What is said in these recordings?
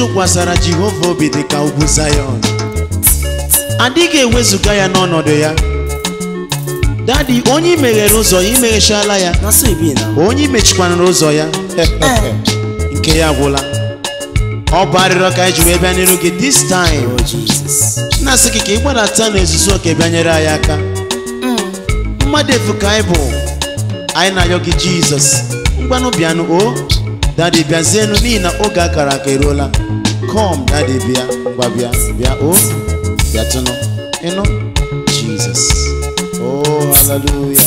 tụkwasara Jehova obi dị ka ugwu Zion adịghị ewezụga ya n'ọnọdụ ya dadi onye imeghere ụzọ ya imeghechala ya onye imechikwana ụzọ ya nke ya gwụla ọ bụ arịrịọ ka anyị ji wee bịa n'iru gị this time oh, na-asị gị ka ị gbadata n'ozuzu oke bịanyere anyị aka mm. mmadụ efu ka anyị bụ anyị na-ayọ gị Jizọs mgbanụ bịanụ o oh. dadi bịazienu n'ihi na oge akara aka eruola kom dadi bịa ngwa bịa bịa o oh, bịatụnụ ịnụ jesus o oh, haleluya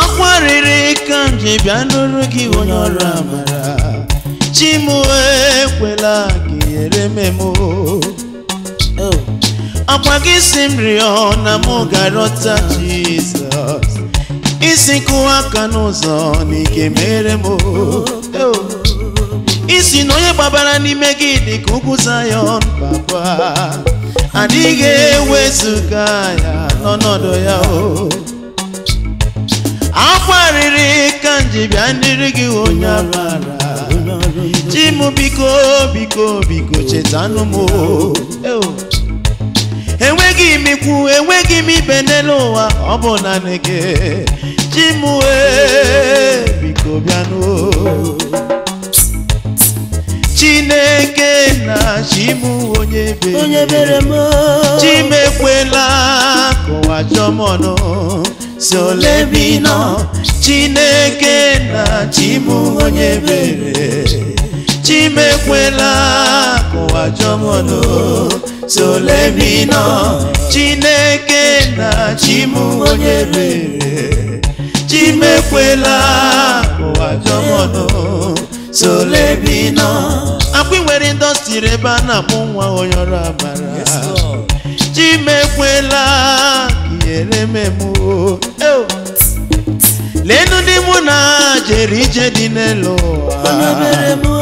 akwarịrị ka m ji nụrụ gị onye ọrụ amara chi m ekwela gị nyere m akwa gị si m rịọ na m ga jizọs isi nkụwa aka n'ụzọ n'ike mere m isi na onye gbabara n'ime gị dị ka ugwu Zion papa adịghị ewezụga ya n'ọnọdụ ya o akwarịrị ka nji bịa ndịrị gị onye amara ji m biko biko biko chetanụ m enweghị m ikwu enweghị m ibe n'elu ụwa ọ bụ naanị gị chimue biko bịanụ chineke na chimu onye bere chimekwela kụwa jọmọnụ si ole chineke na chimu onye bere chimekwela ajọmọlụ so lemino chineke na chimu onye chimekwela ụwa jọmọlụ so lemino nwere ndọstiri ebe a na-akpụ nwa onyọrọ amara chimekwela nyere lenu ndị mụ na jere ije dị n'elu ụwa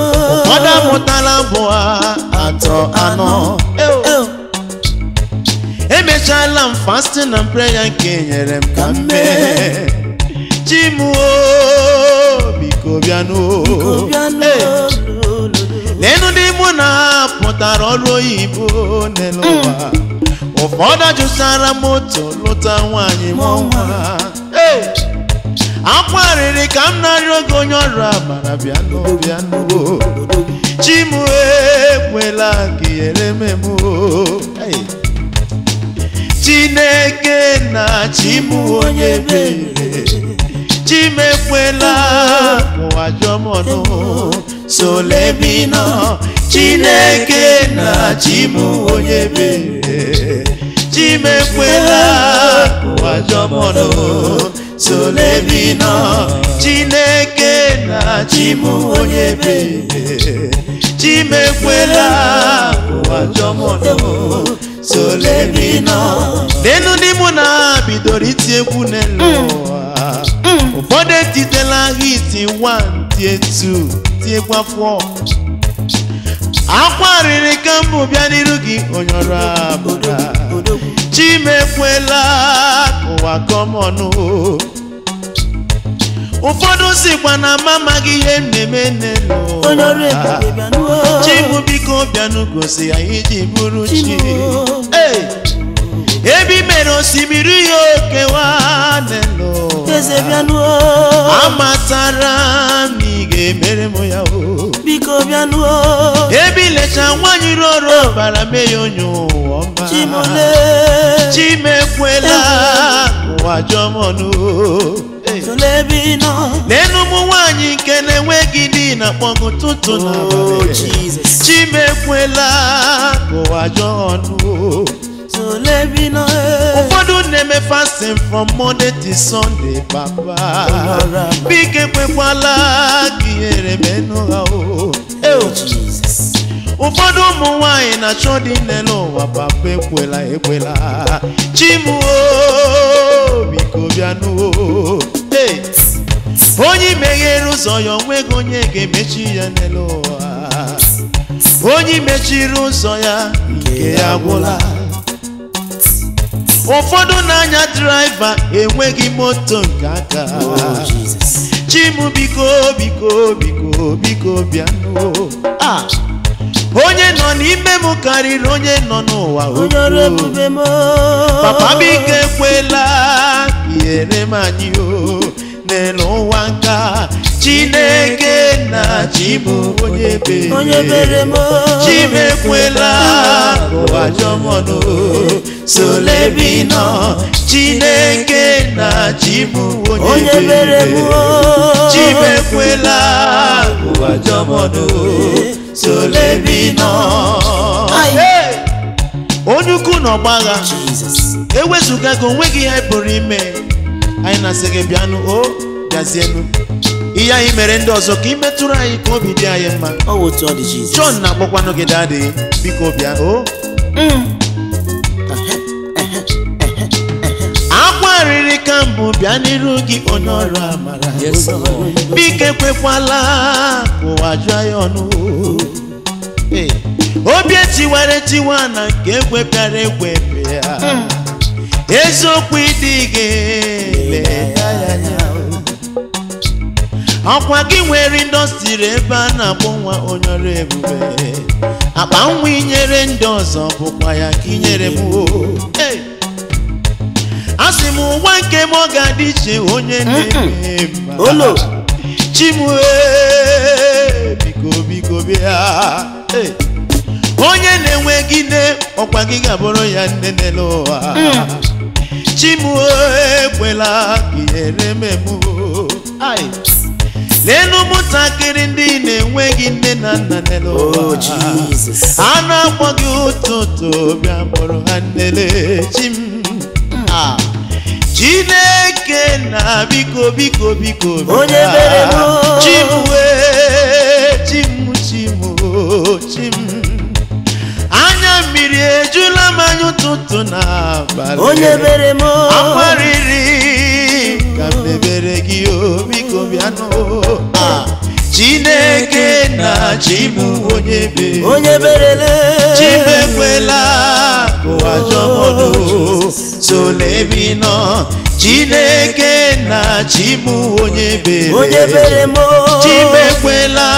ọ̀dà mọ̀tàlá bọ̀ àtọ̀ àná. emechala m fasting and prayer nke nyere m ka m mee chi m o biko bịanụ n'enu ndị mụ na ha pụtara ọrụ oyibo n'elu ụwa ụfọdụ jụsara moto lụta nwaanyị mọnwa Akwa akwarịrị ka m narị oge onye ọrụ amara bịanụ bịanụ chimu ekwela ka eremem chineke na chimu onye bere. ebere chimekwela ụwa jọmọnụ solebino chineke na chimu onye bere. ebere chimekwela ụwa jọmọnụ solebi nọ chineke na chimu onye ebere chimekwela ụwa jọmọdụ solebi nọ n'enu ndị mụ na ha bidoro iti egwu n'elu ụwa ụfọdụ etitela hit 1 tie 2 tiekwa 4 akwa riri ka mbụ bịa n'iru gị onyọrọ abụda chimekwela ụwa kọmọnụ ụfọdụ sikwa na mama amaghị ihe na-eme nenu chibụ biko bịanụ gosi anyị ji bụrụ chi ebi mere osimiri ya okewa nelo amatara m ị ga-emere m ya o biko bịanụọ ebilecha nwanyị roro ọbara mee ya onye ụwa ọma chimekwela ụwa jọmọnụ n'enu ụmụ nwanyị nke na-enweghị di na kpọgụ tụtụ na oh, chimekwela ụwa jọọnụ ụfọdụ na-eme fasting from Monday to Sunday papa biko ekwekwala gị here menụ ha o oh, ụfọdụ ụmụ nwanyị na-achọ dị nne n'ụwa papa ekwela ekwela chimuo biko bịanụo onye meghere ụzọ ya onweghị onye ga-emechi ya n'elu ụwa onye mechiri ụzọ ya nke ya gwụla ụfọdụ na-anya draiva enweghị moto nke aka oh, chimụ biko biko biko biko bịanụ ah. onye nọ n'ime m karịrị onye nọ n'ụwa papa biko ekwela ihere m anyị o n'elu ụwa nka chineke na chi onye bere m chimekwela ụwa jọmọnụ solebi nọ chineke na chi onye bere m chimekwela ụwa jọmọnụ solebi nọ onye ukwu na ọgbagha ewezụga gị onwe gị ihe pụrụ ime anyị na-asị gị bịanụ o oh, bịazienụ ihe anyị mere ndị ọzọ ka ị metụrụ anyị ka obi dị anyị mma jon na-akpọkwanụ gị dadị biko bịa o mm. akwa riri ka mbụ bịa n'iru gị onye ọrụ amara biko ekwekwala ụwa jụọ ya ọnụ obi etiwara etiwa na nke ekwepịara ekwepịa mm. eziokwu ịdị gị lee ya ọkwa gị nwere ndọstiri ebe a na-akpọ nwa onye ọrụ ebube akpa nwa inyere ndị ọzọ bụkwa ya ka inyere m o a sị m ụwa nke m ọ ga-adị iche onye na-eme mba chimue biko biko bịa onye na-enweghị nne ọkwa gị ga-abụrụ ya nne n'elu ụwa mm. chimue ekwela ka ihere mem n'elu ụmụntakịrị ndị na-enweghị nne na nna n'elu ụwa oh, a na-akpọ gị ụtụtụ bịa kpọrọ ha nnele chi m mm. ah. chineke na biko biko biko chi m chimwe chim chimo oh, chim anya mmiri ejula m anya ụtụtụ na abalị onye mere m ka m gị obi obiano chineke na chimu onye ebere onye eberele chimekwela ụwa jọmọdụ solebi chineke na chimu onye bere onye bere mo chimekwela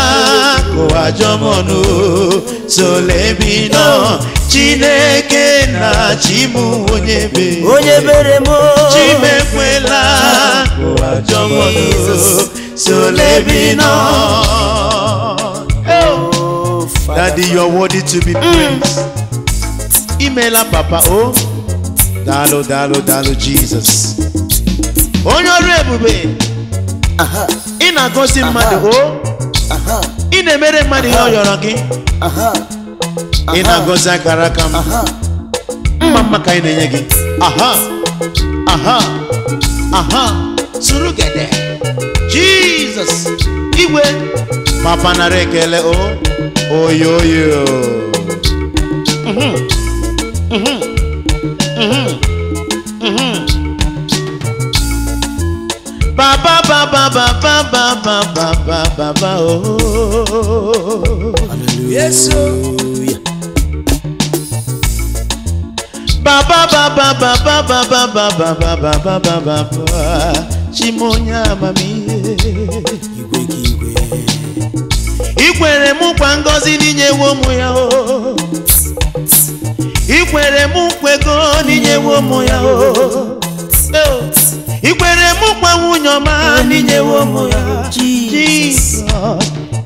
ka ụwa jọmọnụ chineke na chimu onye bere onye bere mo chimekwela ka ụwa jọmọnụ Daddy, you're worthy to be mm. praised. Mm. Email papa, oh. Dalo, dalo, dalo, Jesus. onye ọrụ ebube ị na-agosi mmadụ o ị na-emere mmadụ ihe ọ yọrọ gị ị na agọzi akara aka m mma mma ka anyị na-enye gị aha suru gede jizọs igwe papa nara ekele o oyoyo mhm mhm mhm mhm, mhm. bàbá bàbá bàbá bàbá bàbá bàbá ooo. Yesu. Bàbá bàbá bàbá bàbá bàbá bàbá bàbá bàbá chimonyama Igwe igwe. Ikwere mụ kwa ngọzi n'inyewo mụ o. Ikwere mụ kwego n'inyewo mụ ya o ikwere mụ kwa nwunye ọma n'inyewo m ya jizọs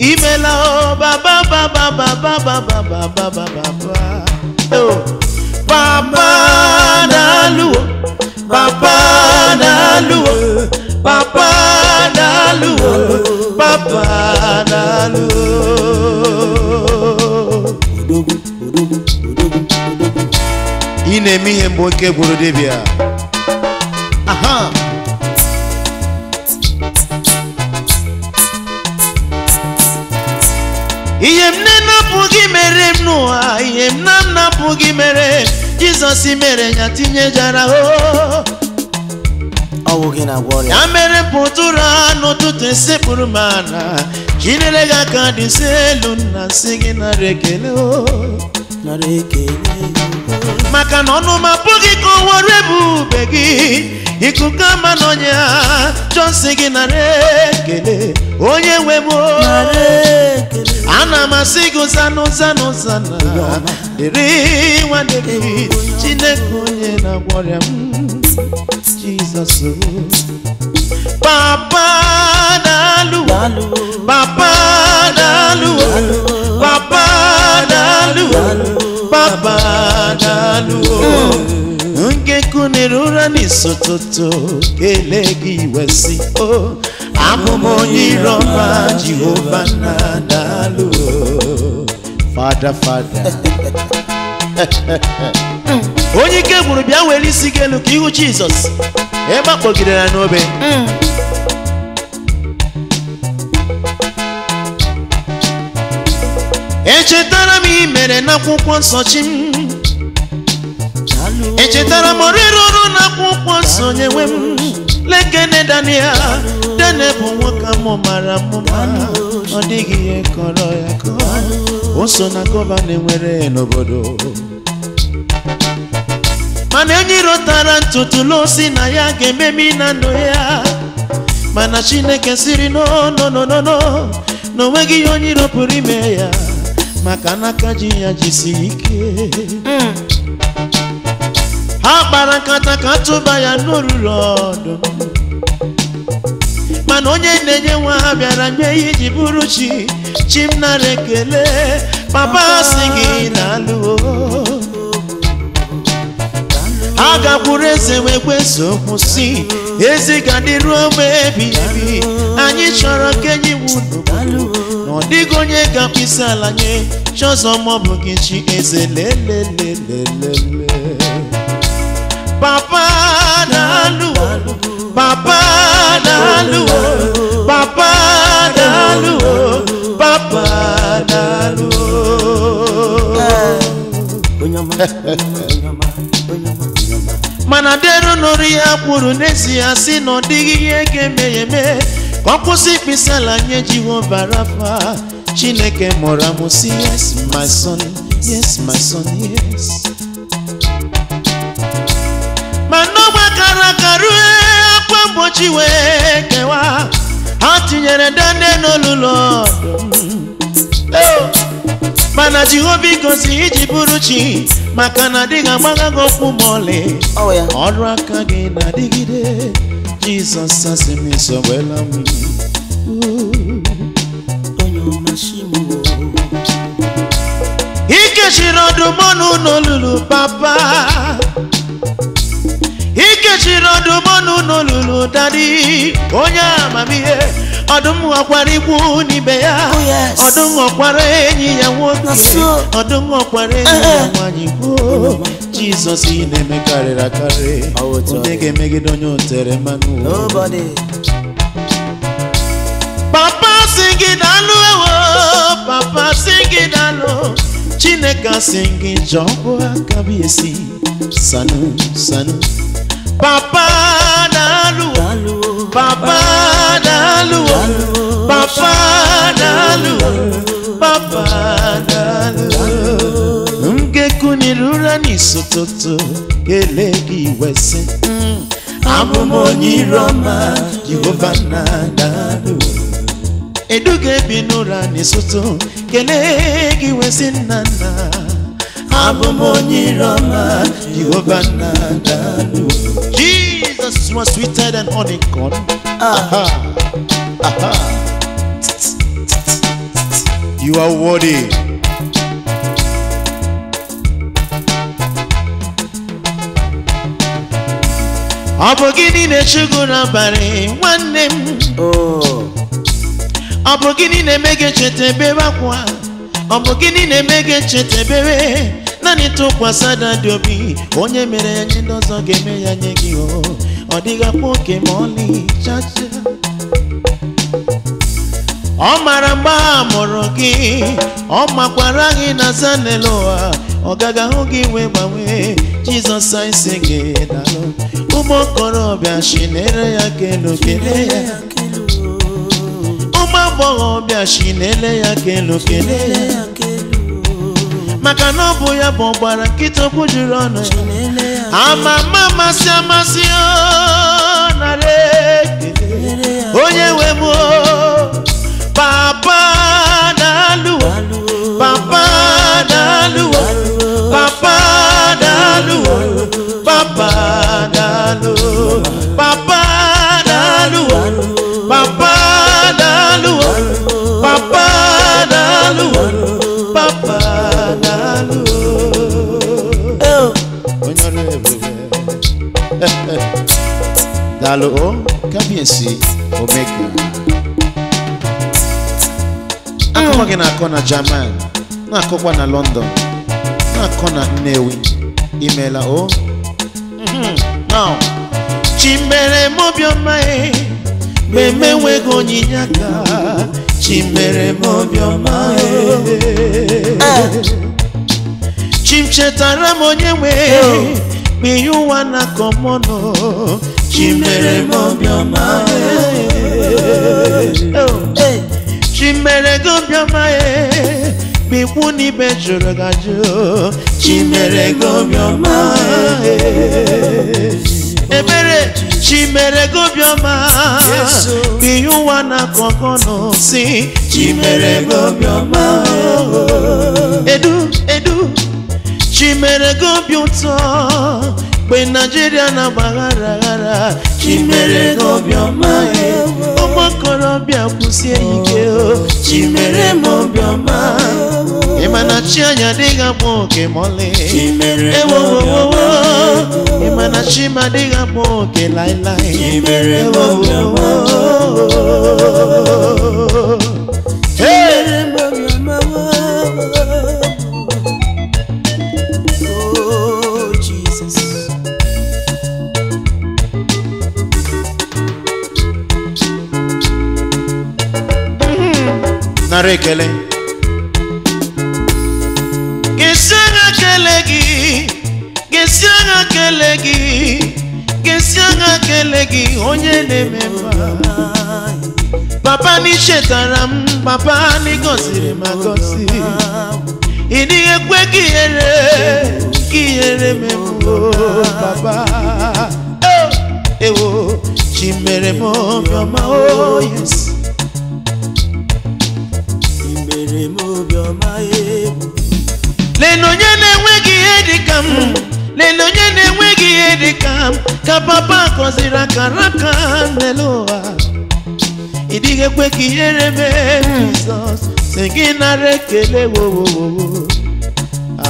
imela baba baba baba baba baba baba papa na-alụwo papa na-alụwo papa na-alụwo papa na Ine ị na-eme ihe dibịa Uh-huh. ihe m na-anapụghị mere m n'ụwa ihe m na-anapụghị mere jizọs mere ya tinye jara oh. ọrịa. ya mere pụta ụra n'ụtụtụ esekpụrụ m ala chinere gị aka dị nso elu nna si gị nara ekele o oh. maka na ọnụ m apụghị ka o were ebube gị ikuku ama n'ọnya onye ha chọsi gị narị ekele onye nwe m ana m asị gị zanụ zanụ zana dịrị nwa David Chineke onye na-agwọ ọrịa m Jizọs papa na-alụ papa na-alụ papa na-alụ papa na-alụ hiri ụra n'ịsụtụtụ kele gị wesị o amụma onye iro ọma jehova adalụ daalụ fada fada onye ike gburu bịa were isi gị elu ka ihu jizọs ebe a kpọgidere ya n'obe echetara m i mere n'akwụkwọ nsọchi m echetara m rịrị ọrụ na akwụkwọ nsọ nyewe m lekene daniel dene bụ nwoke m mara mma ọ dịghị ihe kọrọ ya kọọ o so na gọvanọ nwere n'obodo mana enyi rụtara ntụtụlụ si na ya ga-eme m na ndụ ya mana chineke siri nonononono na onweghị ihe onye iro pụrụ ime ya maka naka ji ya jisi ike hmm. ha kpara nkata ka tụba ya n'oruru ọdụ mana onye na-enye nwa ha bịara nye ya iji bụrụ chi chi m nara ekele papa si gị na alụo ha gakwuru eze wee kwesa okwu si ezi ga-adịruo anyị chọrọ ka enyi wudu na ọ dịghị onye ga-akpịsị ala nye chọzọ ma ọ gị chi eze lelelelelele bàbá làlùwà bàbá làlùwà papa làlùwà bàbá làlùwà. mana dero n'ọrụ ya kwuru n'ezie sị no ọ dịghị ihe ga-eme eme ka ọ kwụsị ikpisala nye jehova rafa chineke mụrụ amụ si yes my son yes my son yes. rue akwa mbochi wekewa hatinyere dande n'olulu ọdụ mana jehova igosi iji bụrụ chi maka na adịghị agbagha gị ọkpụ mọlị oh, ọrụ aka gị na-adịgide jizọs asịmiso wela m ike chiri ọdụmọnụ n'olulu papa chiri ọdụm ọnụ n'olulu dadi onye amamihe ọdụm ọkwara igbu n'ibe ya oh, ọdụm ọkwara enyi ya nwoke ọdụm ọkwara enyi ya eh, eh. nwanyị kwuo jizọs ị na-eme karịrị akarị onye ga-emegide onye otere mmanụ papa si gị daalụ ewo papa si gị daalụ chineke si gị jọọ aka bụ esi sanu sanu Papa nàálù papa nàálù papa nàálù papa nàálù. ngekun ni rura ni sototo elegi wẹsẹ. Hmm. amụmonyi roma jehova na nalu eduga ebi n'ụra n'esoto kelee gị nana. nna abụ m onye ire ọma Jehova nna dalu Jesus was sweeter than honeycomb ah. aha aha you are worthy ọ bụ gịnị na-echegbu n'abalị nwanne m oh. ọ bụ gịnị na-eme gị echeta ebere akwa ọ bụ gịnị na-eme gị echeta ebere naanị tụkwasị ada dị obi onye mere ya nye ndị ọzọ ga-eme ya nye gị o ọ dịghị akpa oke ma ọlị chacha ọ mara mgbe a mụrụ gị ọ makwara gị na zanele ụwa ọ gaghị ahụ gị wee gbanwee jizọs anyị gị dalụ ụmụ okorobịa chinere ya kelu kele ya ụmụ agbọghọbịa ele ya kelu kele ya maka na ọ bụ ya bụ ọgbara nkịta okwu jiri ọnụ ama ma amasị amasị ọ nara onye nwe m daalụ o kábíyèsí omega ah. akụkọ gị na-akọ na jaman na-akọkwa na London na-akọ na Nnewi imeela o mhm. now chimbere mobiọma e meme nwego onyinye aka chimbere mobiọma e ah. chim chetara m onye nwe ihe oh. na-akọ chimere gobioma ye oh, chimere gobioma ye mikwu n'ibe jụrụ gajụ chimere gobioma ye ebere chimere gobioma ihe ụwa oh. na-akọkọ n'osi chimere gobioma edu edu chimere gobi ụtọ mgbe naijiria na-agbaghara aghara chimere n'obiọma e, ụmụkorobịa kwụsie ike chimere m obiọma e, ịma na chi anyị adịghị agba oke mọlị ewowowowo e ịma na chi m adịghị agba oke laịlaị ewowowo nara ekele gesi agha kele gị gesi agha kele gị gesi kele gị onye na-eme papa ni chetara m papa ni gọziri ma gọzi ị dịghị ekwe ka ihere ka ihere memụ papa ewo chi mere m obiọma o oh, yes nwere m e. onye na-enweghị ihe dịka m onye na-enweghị ihe m ka papa kọziri akara aka n'elu ụwa ị dịghị ekwe ka ihere mee Jizọs si gị nara ekele wowowo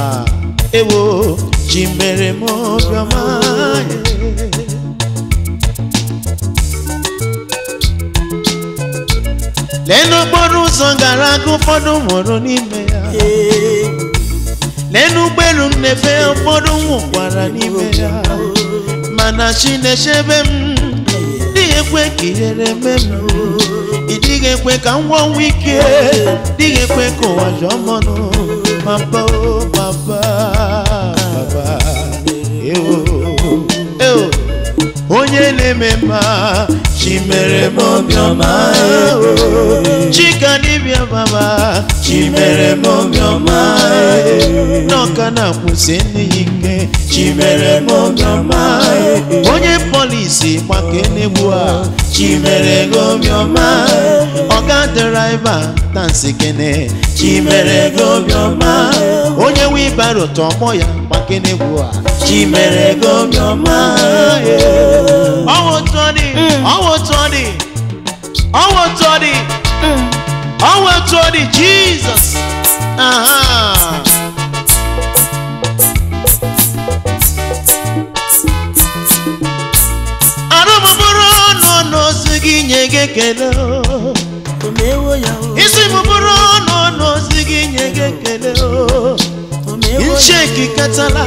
ah, ewo ji mere m obiọma anyị e. lẹ́nu gbọ́dún sọ̀gàrà kún fọ́dún mọ̀rún níbẹ̀ yá. lẹ́nu gbẹ̀rù nẹ̀fẹ̀ fọ́dún wọ̀nkwara níbẹ̀ yá. mana chinese be m dị ekwe ka ihere me m ịdịghị ekwe ka nwa nwe ike dịghị ekwe ka ụwa jọọ mọnụ papa o papa papa ewo ewo onye na-eme mma chimere m obiọma e. chika dibịa baba chimere m obiọma e. n'ọka na-akwụsị n'ihi ike chimere m obiọma e. onye polisi gbake n'egbu a chimere gị obiọma ọga draiva tansikene chimere gị obiọma onye wibaro tọgbọ ya gịnị bụ chi mere gị ọma ọnwụ ụtọ dị ọnwụ ụtọ dị ọnwụ ụtọ dị ọnwụ ụtọ dị ọnụ n'ozu gị nye gị ekele oh. nche katala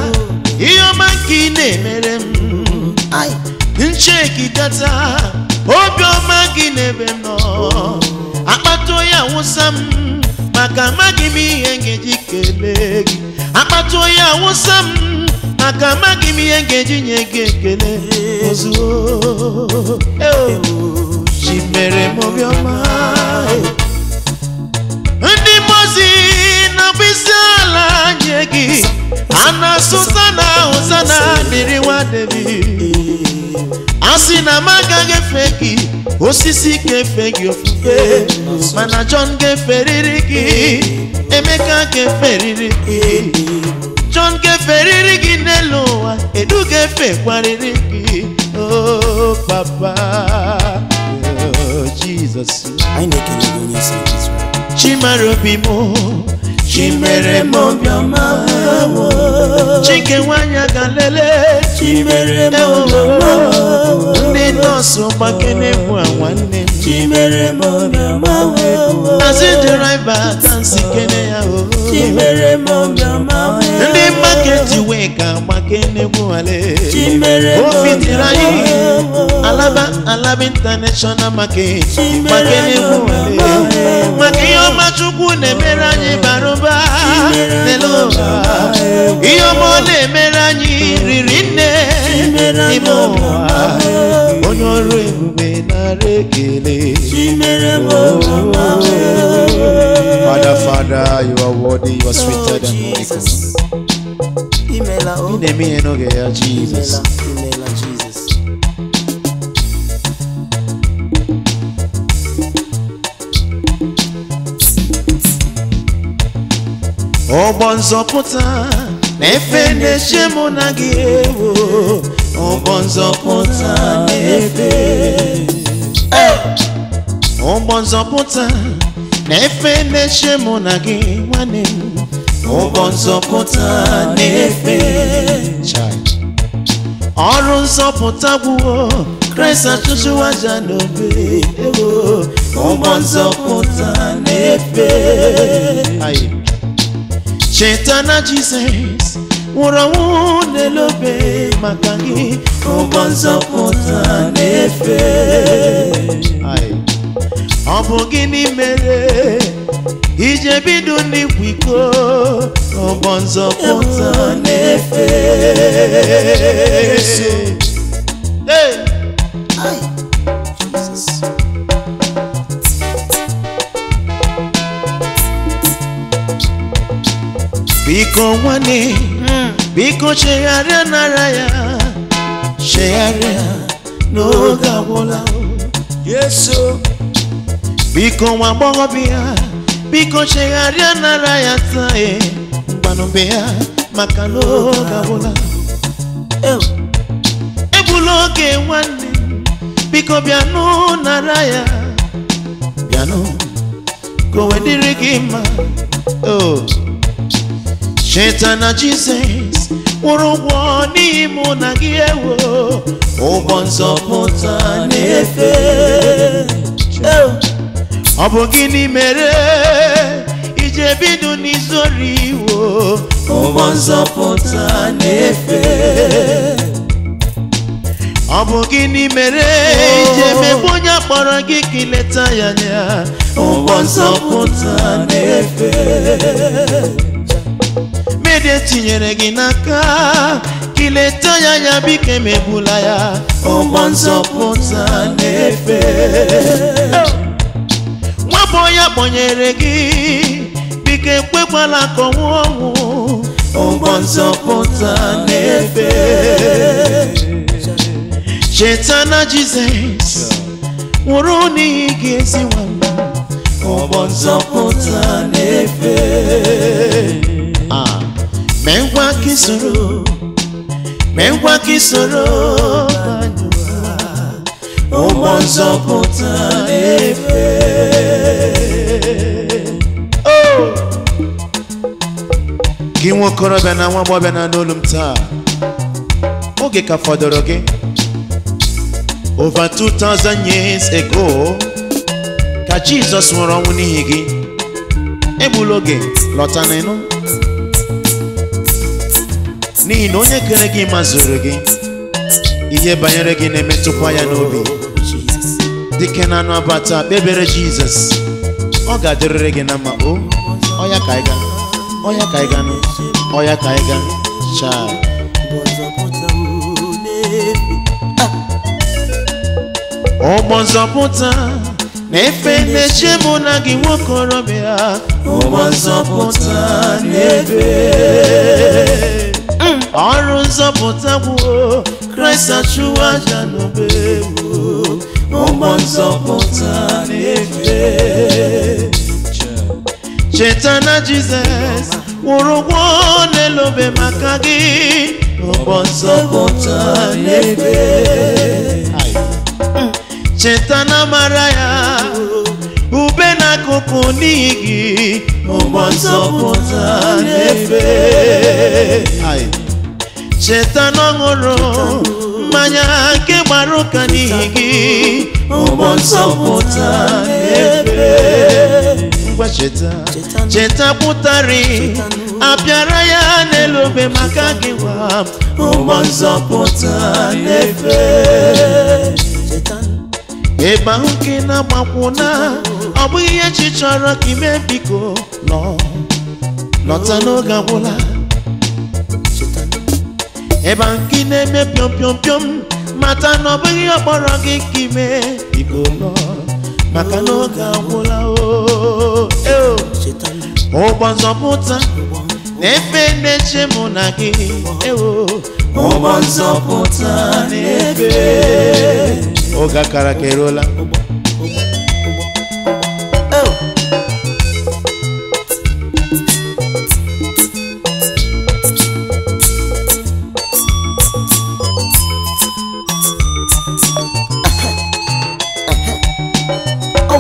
ihe ọma nke ị na-emere m nche kata obi ọma gị n'ebe m nọ akpata ya wụsa m maka amaghị m ihe ngeji kelee gị akpata ya wụsa m maka amaghị m ihe ngeji nye gị ekele ozuo chi mere m obiọma e. ndị mozi mkpịsị ala nye gị a na-asụ zana ụzana dịrị nwa David a sị ga efe gị osisi ga-efe gị ofufe mana jọn ga efe riri gị Emeka ga riri gị jọn ga efe riri gị n'elu ụwa edu ga-efekwarịrị gị o papa Jizọs Chimarobi m chimere m obiọma wo chike nwanyị agalele chimere m obiọma ndị nọọsụ gbakene bụ nwanne m chimere m wee azị dịrịva tansị ya o chimere wee ndị maketi ka gbake n'egwuale chimere obi dịrị anyị alaba alaba international market gbake maka ihe ọma chukwu na-emere anyị bara ihe ọma ọ emere anyị riri nne ime ụwa onye ọrụ ebube Marekele. Father, Father, you are worthy, you are sweeter than miracles. Oh. In the name of Jesus. Ọgbọ nzọpụta na-efe na-eche mụ oh. na gị ewo ọgbọ nzọpụta na-efe ụbọzọpụta na-efe na-eche mụ na gị nwanne m ụbọzọpụta na-efe ọrụ nzọpụta gwuo kraịst achụchụ aja n'obe ụbọzọpụta na-efe cheta na jizọs nwụrụ ọnwụ na-elobe maka gị ụgbọ nzọpụta na-efe ọ bụ gịnị mere ije bido n'ikwu iko ụgbọ nzọpụta na-efe Hey! Hey! biko nwanne biko chegharịa nara ya chegharịa n'oge agwụla Yesu. biko nwa agbọghọbịa biko chegharịa nara ya taa e mgbanụbe ya maka n'oge agwụla egbula oge nwanne biko bịanụ nara ya bịanụ ka o wee dịrị gị mma o oh. cheta na jizọs kwụrụ ụgwọ n'ime na gị ewo ụgbọ nzọpụta na-efe ọ bụ gịnị mere iji ebido n'izori iwo ụgbọ nzọpụta na-efe ọ bụ gịnị mere iji emegbu onye kpọrọ gị ka ileta ya ụgbọ nzọpụta na-efe ego etinyere gị n'aka kileta ya ya biko emegbula ya ụgbọ nzọpụta na-efe nwabụ ya kpọnyere gị biko ekwekwala ka ọnwụ ọnwụ ụgbọ nzọpụta na-efe cheta na Jizọs nwụrụ n'ihi gị ezi nwanna ụgbọ nzọpụta na-efe mee ngwa ka isoro mee ngwa ka isoro ụmụ nzọpụta na-efe gị nwa ọbịa na nwa agbọghọbịa na m taa oge ka fọdụrụ gị over 2000 years ago ka jesus nwere ọnwụ n'ihi gị egbula oge lọta ịnụ. n'ihi na onye kere gị mazụrụ gị ihe banyere gị na-emetụkwa ya n'obi dịka na anụ abata kpebere jizọs ọ ga-adịrịrị gị na mma o ọya ka ịga ọya ka ịga ọya ka ịga chaa ụgbọ nzọpụta na-efe na-eche mụ na gị nwokorobịa ụgbọ nzọpụta na-efe ọrụ nzọpụta gwuo kraịst achụwa aja n'obe ewu ụgbọ nzọpụta na-efe cheta na jizọs kwụrụ ụgwọ n'elobe maka gị ụgbọ nzọpụta na-efe cheta na amara ya ube n'akụkụ n'ihi gị ụgbọ nzọpụta na-efe cheta na mmanya nke gbara ụka n'ihi gị ụgbọ nsọ pụta n'ebe ngwa cheta cheta pụtarị apịara ya n'elu obe maka gị nwam ụgbọ nsọ pụta n'ebe ebe ahụ na-agbakwụna ọ bụghị ihe chi chọrọ ka ime biko lọ lọta n'oge agwụla ebe nke na-eme pịọm pịọm pịọm mata na ọ bụghị ọkpọrọ gị ka ime biko lọ maka na oge agwụla e, ụgbọ nzọpụta na-efe na-eche mụ na gị e, ụgbọ nzọpụta na-efe oge akara ka eruola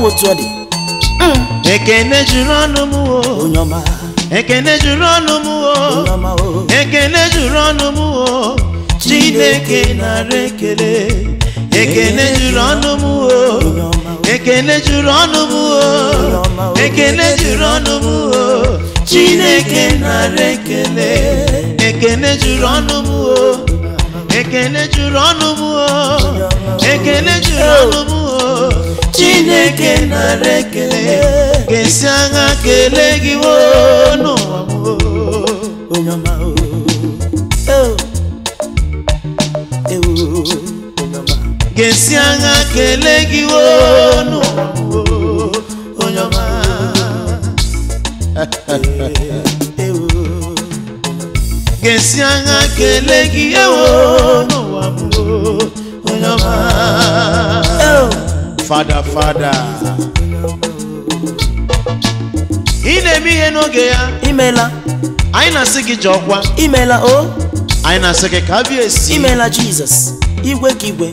otu mm. ekene juru ọnụ m ekene juru ọnụ m onye ekene juru ọnụ m chineke nara ekele ekene juru ọnụ ekene juru ọnụ ekene juru ọnụ m chineke nara ekele ekene juru ọnụ ekene juru ọnụ ekene juru ọnụ chineke nara ekele ga-esi agha kelee gị n'ụwa onye ọma ga-esi agha kelee gị n'ụwa onye ọma ga-esi agha kelee gị ewo n'ụwa onye ọma fada fada ị na-eme ihe n'oge ya imela anyị na-asị gị ji imela o anyị na-asị gị ka bịa esi imela jizọs igwe ka igwe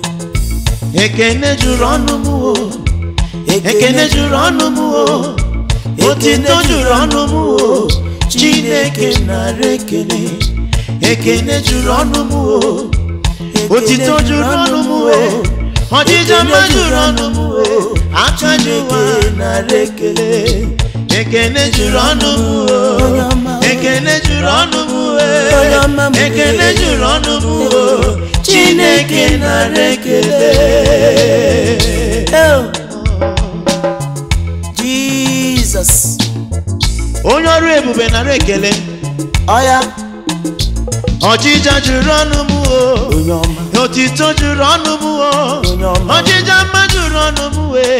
ekene juru ọnụ o ekene juru ọnụ m o otito juru ọnụ m o chineke na rekele. ekene juru ọnụ m o otito juru ọnụ m o ọchịcha mmadụ ọnụ m achọghị ụwa ekene juru ọnụ m ekene juru ọnụ m ekene juru ọnụ m chineke nara ekele jizọs onye ọrụ ebube nara ekele ọya ọ̀jíjà jù rọ́nù mú o òtítọ́ jù rọ́nù mú o ọ̀jíjà má jù rọ́nù mú e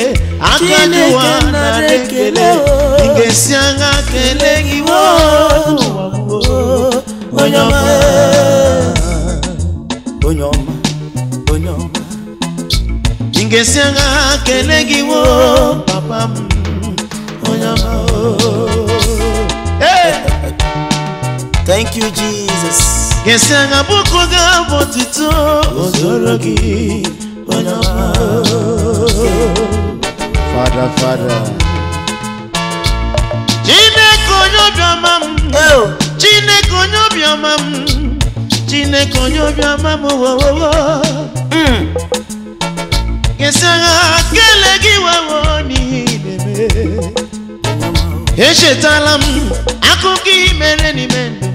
akaduwa nadekele ngesi anga kele iwo onyoma onyoma onyoma ngesi anga kele iwo papa onyoma o. Thank you, Jesus ngesanga bokoka botito ozoloki bana fada fada chineke onyobiama m chineke onyobiama m chineke oh, oh, oh, hmm. onyobiama m wowowo ngesanga kele gị wawo n'ime echetala m akụkọ imere n'ime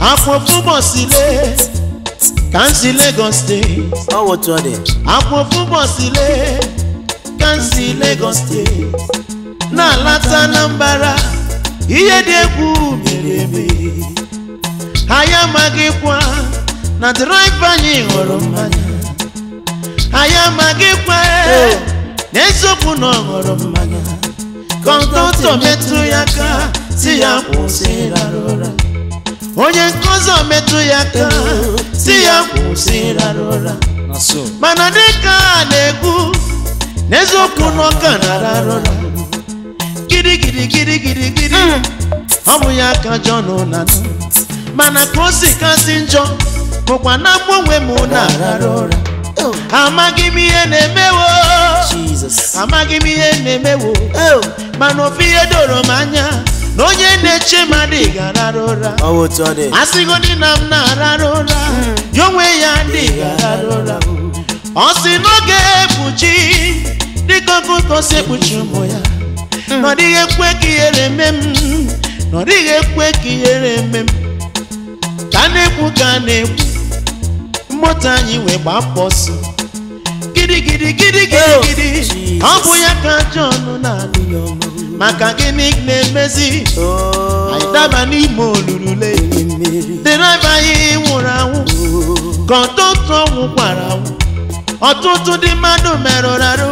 Akwọ Afọbụbọsile Kansi Lagos State Ọ wọtụ ọ dị Afọbụbọsile Kansi Lagos steeti Na-alata na mbara ihe dị egwu mere eme anyị amaghịkwa na draịva anyị ghọrọ mmanya anyị amaghịkwa na eziokwu na ọ ghọrọ mmanya kọntọntọ metụ ya ka si ya kwụsị ịrara ụra onye nkuzi metụ ya aka si ya kwụsị kwụsịrara ụra mana dịka a na-ekwu n'eziokwu n'ọka na-arara ụra gịrịgịrị gịrịgịrị ọ bụ ya ka jọ n'ụlọ mana ka o si kasị njọ bụkwa na mgbanwe m na-arara ụra amaghị m ihe na-emewo amaghị m ihe na-emewo oh. mana ofe ihe doro m anya onye na-eche mmadụ ị ga-arara ụra asịgodi na m na-arara ụra ya onwe ya ndị ga-arara ụra ọ sị n'oge ekpuchi dịka ọkụkọ si ekpuchi ụmụ ya hmm. na ọ dịghị ekwe ka ihere eme m na ọ ekwe ka ihere eme m ka na-ekwu ka na-ekwu mmụta anyị wee gbaa mbọ ọsọ gidigidi gidigidi ọ bụ ya ka John na-alụ ya maka gịnị na-emezi anyị daba n'ime olulule dereba anyị nwụrụ anwụ ka ọtụtụ nwụkwara anwụ ọtụtụ ndị mmadụ merụrụ arụ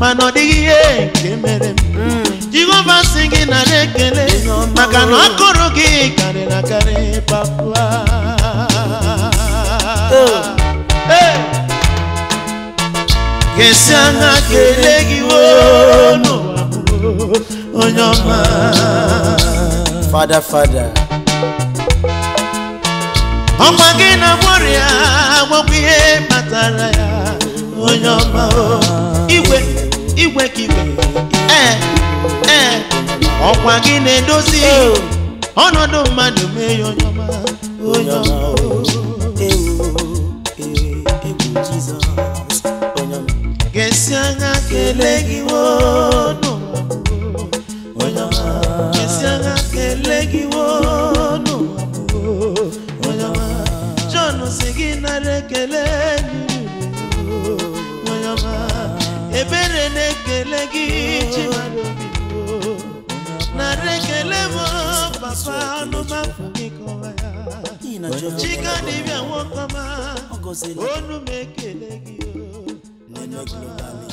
mana ọ dịghị ihe nke mere m jehova si gị nara ekele maka na gị karịrị akarị papa ga-esi anya kelee gị woo n'ụwa onye ọma fada fada gị na-agwọrịa agwọkwa ihe kpatara ya onye ọma igwe igwe ka igwe ee ee ọkwa gị na-edozi ọnọdụ mmadụ mee ya onye ọma onye ọma ga-esi anya kelee gị nwoke oh. na-ekele ebere na-ekele gị narị ekele mo papa ọnụmafụ gị kọwa ya chika dibịa nwokọma onu m ekele gị onye